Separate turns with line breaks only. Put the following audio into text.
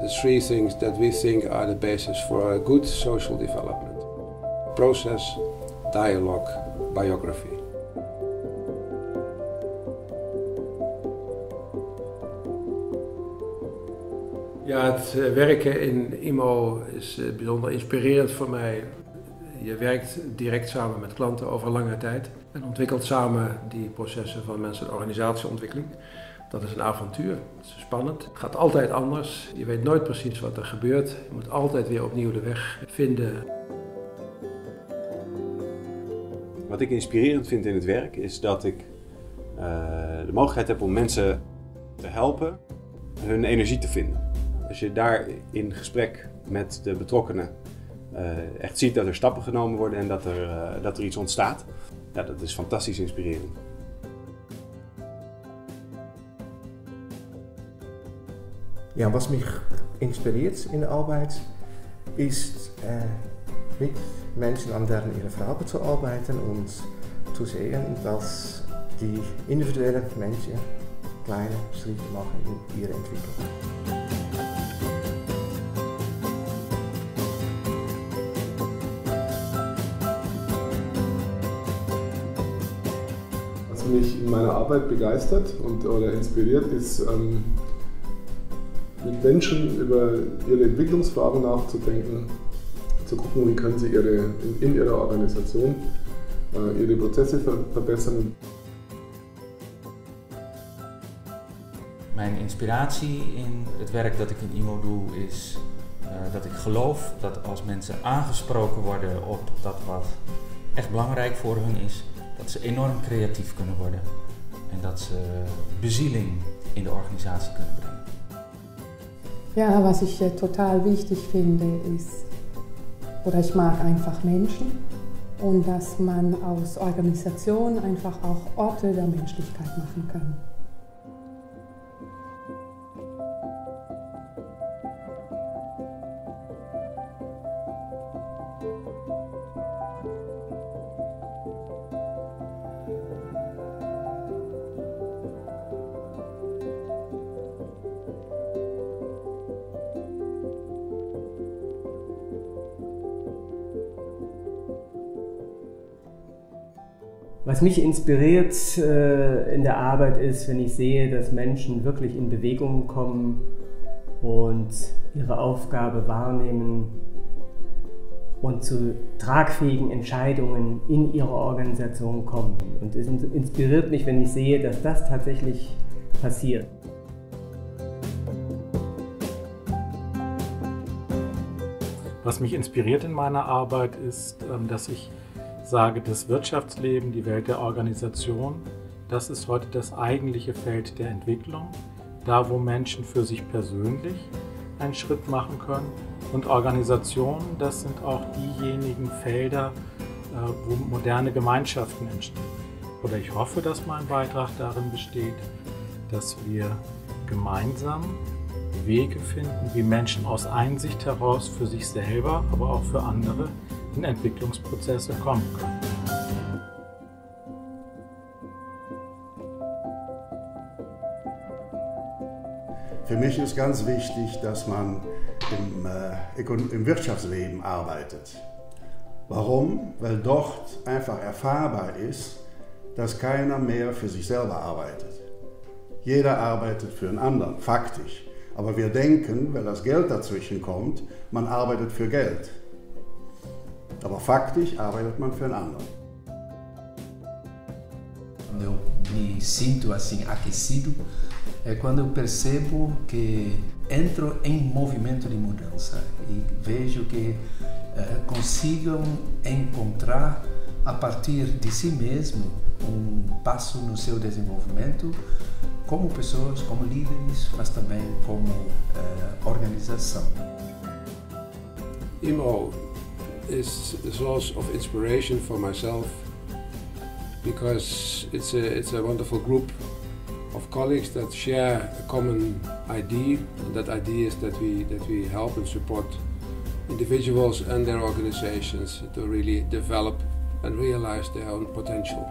the three things that we think are the basis for a good social development process, dialogue, biography. Ja, het eh, werken in IMO is eh, bijzonder inspirerend voor mij. Je werkt direct samen met klanten over lange tijd en ontwikkelt samen die processen van mensen- en organisatieontwikkeling. Dat is een avontuur. Het is spannend. Het gaat altijd anders. Je weet nooit precies wat er gebeurt. Je moet altijd weer opnieuw de weg vinden.
Wat ik inspirerend vind in het werk is dat ik uh, de mogelijkheid heb om mensen te helpen hun energie te vinden. Als je daar in gesprek met de betrokkenen echt ziet dat er stappen genomen worden en dat er, uh, dat er iets ontstaat, ja, dat is fantastisch inspirerend.
Ja, was mich inspiriert in der Arbeit, ist äh, mit Menschen an deren ihre Farbe zu arbeiten und zu sehen, dass die individuellen Menschen kleine Schritte machen in Entwicklung.
Was mich in meiner Arbeit begeistert und, oder inspiriert, ist ähm, mit Menschen über ihre Entwicklungsfragen nachzudenken, zu gucken, wie können sie ihre, in, in ihrer Organisation äh, ihre Prozesse ver verbessern.
Mijn inspiratie in het werk dat ik in IMO doe is uh, dat ik geloof dat als mensen aangesproken worden op dat wat echt belangrijk voor hun is, dat ze enorm creatief kunnen worden en dat ze bezieling in de organisatie kunnen brengen.
Ja, was ich äh, total wichtig finde, ist, oder ich mag einfach Menschen und dass man aus Organisationen einfach auch Orte der Menschlichkeit machen kann.
Was mich inspiriert äh, in der Arbeit ist, wenn ich sehe, dass Menschen wirklich in Bewegung kommen und ihre Aufgabe wahrnehmen und zu tragfähigen Entscheidungen in ihrer Organisation kommen. Und es inspiriert mich, wenn ich sehe, dass das tatsächlich passiert.
Was mich inspiriert in meiner Arbeit ist, ähm, dass ich sage, das Wirtschaftsleben, die Welt der Organisation, das ist heute das eigentliche Feld der Entwicklung, da wo Menschen für sich persönlich einen Schritt machen können. Und Organisationen, das sind auch diejenigen Felder, äh, wo moderne Gemeinschaften entstehen. Oder ich hoffe, dass mein Beitrag darin besteht, dass wir gemeinsam Wege finden, wie Menschen aus Einsicht heraus für sich selber, aber auch für andere in Entwicklungsprozesse kommen können.
Für mich ist ganz wichtig, dass man im, äh, im Wirtschaftsleben arbeitet. Warum? Weil dort einfach erfahrbar ist, dass keiner mehr für sich selber arbeitet. Jeder arbeitet für einen anderen, faktisch. Aber wir denken, weil das Geld dazwischen kommt, man arbeitet für Geld. Aber faktisch arbeitet man für einen anderen.
Quando eu me sinto assim aquecido é quando eu percebo que entro em movimento de mudança e vejo que eh, consigam encontrar a partir de si mesmo um passo no seu desenvolvimento como pessoas, como líderes, mas também como eh, organização.
IMO is a source of inspiration for myself because it's a, it's a wonderful group of colleagues that share a common idea and that idea is that we, that we help and support individuals and their organizations to really develop and realize their own potential.